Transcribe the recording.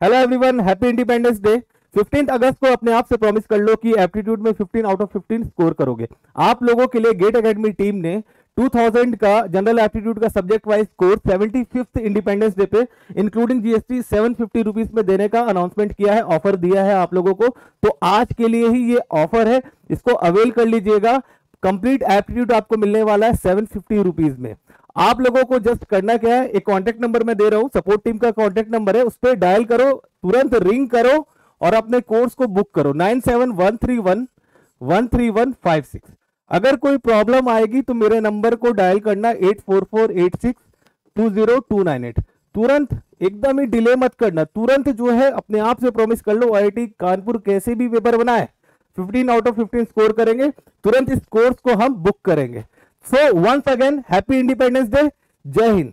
Hello everyone happy independence day 15 अगस्त को अपने आप से प्रॉमिस कर लो कि एप्टीट्यूड में 15 आउट ऑफ़ 15 स्कोर करोगे। आप लोगों के लिए गेट एकेडमी टीम ने 2000 का जनरल एप्टीट्यूड का subject wise score 75th independence day पे इंक्लूडिंग जीएसटी 750 रुपीस में देने का अनाउंसमेंट किया है ऑफ़र दिया है आप लोगों को। तो आज के लिए ही ये ऑफ़र है, इसको अवेल कर लीजिएगा। कंप्लीट एप्टीट्यूड आपको मिलने वाला है सेवन फिफ्टी रुपीज़ में। आप लोगों को जस्ट करना क्या है? एक कॉन्टेक्ट नंबर मैं दे रहा हूँ सपोर्ट टीम का कॉन्टेक्ट नंबर है, उस पर डायल करो, तुरंत रिंग करो और अपने कोर्स को बुक करो। Nine seven one three one one three one five six अगर कोई प्रॉब्लम आएगी तो मेरे नंबर को डायल करना eight four four eight six two zero two nine eight तुरंत, एकदम ही डिले मत करना। तुरंत जो है, अपने आप से प्रॉमिस कर लो आईआईटी कानपुर कैसे भी पेपर बनाए। 15 आउट ऑफ़ 15 स्कोर करेंगे। तुरंत इस कोर्स को हम बुक करेंगे। So once again happy independence day जय हिंद